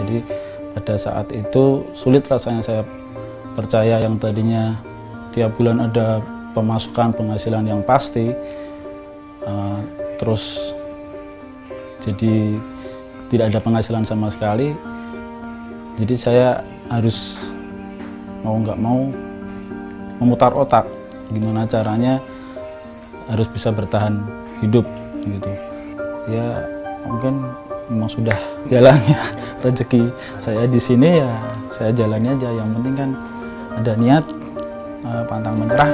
Jadi pada saat itu sulit rasanya saya percaya yang tadinya tiap bulan ada pemasukan penghasilan yang pasti, uh, terus jadi tidak ada penghasilan sama sekali. Jadi saya harus mau nggak mau memutar otak gimana caranya harus bisa bertahan hidup gitu ya mungkin memang sudah jalannya rezeki saya di sini ya saya jalani aja. Yang penting kan ada niat uh, pantang menyerah.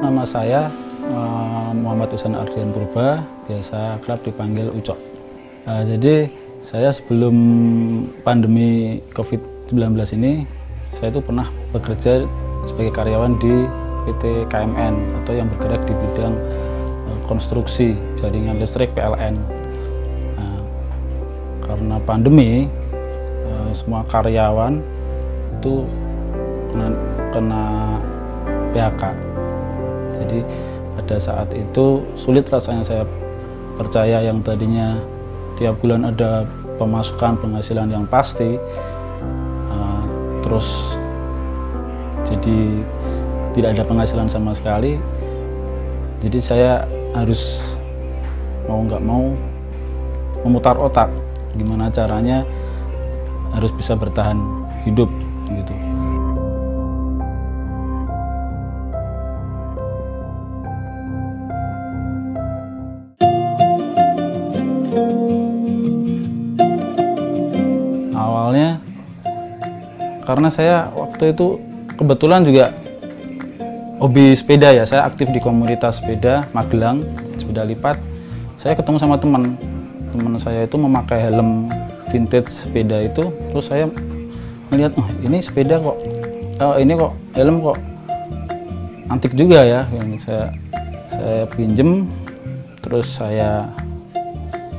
Nama saya Muhammad Usan Ardian Purba, biasa kerap dipanggil Ucok. Uh, jadi saya sebelum pandemi COVID-19 ini, saya itu pernah bekerja sebagai karyawan di PT KMN atau yang bergerak di bidang uh, konstruksi jaringan listrik PLN. Nah, karena pandemi, semua karyawan itu kena, kena PHK jadi pada saat itu sulit rasanya saya percaya yang tadinya tiap bulan ada pemasukan penghasilan yang pasti, uh, terus jadi tidak ada penghasilan sama sekali. Jadi saya harus mau nggak mau memutar otak gimana caranya harus bisa bertahan hidup gitu. Karena saya waktu itu kebetulan juga hobi sepeda ya. Saya aktif di komunitas sepeda Magelang sepeda lipat. Saya ketemu sama teman. Teman saya itu memakai helm vintage sepeda itu. Terus saya melihat oh ini sepeda kok oh, ini kok helm kok antik juga ya. Yang saya saya pinjem. Terus saya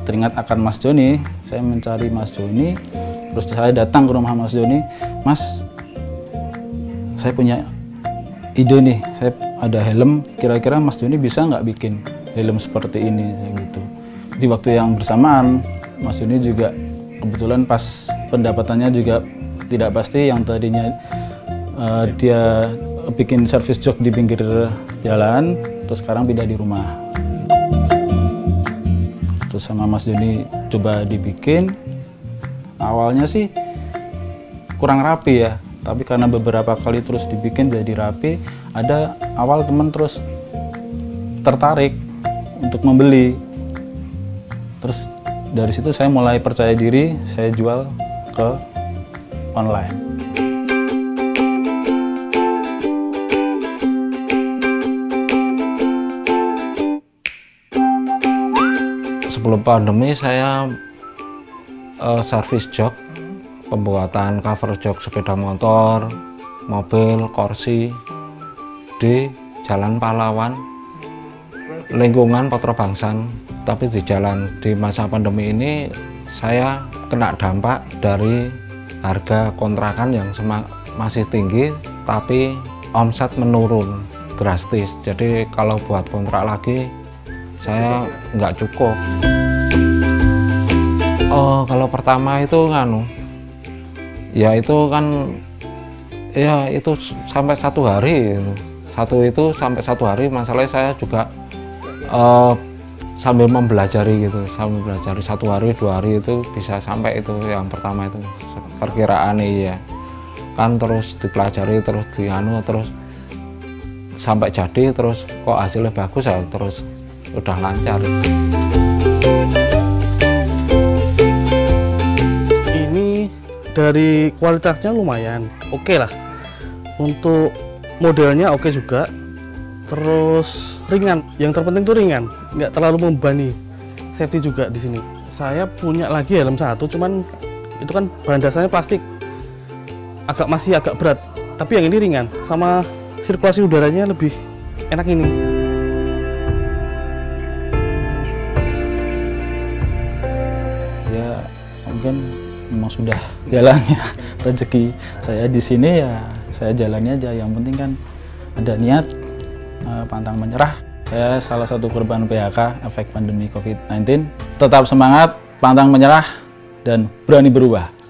teringat akan Mas Joni. Saya mencari Mas Joni terus saya datang ke rumah Mas Joni Mas saya punya ide nih saya ada helm kira-kira Mas Joni bisa nggak bikin helm seperti ini? Gitu. Di waktu yang bersamaan Mas Joni juga kebetulan pas pendapatannya juga tidak pasti yang tadinya uh, dia bikin service jok di pinggir jalan terus sekarang pindah di rumah. Terus sama Mas Joni coba dibikin awalnya sih kurang rapi ya tapi karena beberapa kali terus dibikin jadi rapi ada awal temen terus tertarik untuk membeli. Terus dari situ saya mulai percaya diri saya jual ke online. Sebelum pandemi saya uh, servis jok pembuatan cover jok sepeda motor mobil kursi di Jalan Pahlawan lingkungan Potro Bangsan tapi di jalan di masa pandemi ini saya kena dampak dari harga kontrakan yang masih tinggi tapi omset menurun drastis. Jadi kalau buat kontrak lagi saya nggak cukup oh kalau pertama itu nganu. Ya itu kan ya itu sampai satu hari. Satu itu sampai satu hari masalahnya saya juga uh, sambil mempelajari gitu. Sambil belajar satu hari dua hari itu bisa sampai itu yang pertama itu. Perkiraan iya. Kan terus dipelajari terus dianu terus sampai jadi terus kok hasilnya bagus ya terus udah lancar dari kualitasnya lumayan oke okay lah. Untuk modelnya oke okay juga. Terus ringan yang terpenting tuh ringan nggak terlalu membebani. Safety juga di sini. Saya punya lagi helm satu cuman itu kan bahan dasarnya plastik. Agak masih agak berat tapi yang ini ringan. Sama sirkulasi udaranya lebih enak ini sudah jalannya rezeki saya di sini ya saya jalani aja. Yang penting kan ada niat eh, pantang menyerah. Saya salah satu korban PHK efek pandemi COVID-19 tetap semangat pantang menyerah dan berani berubah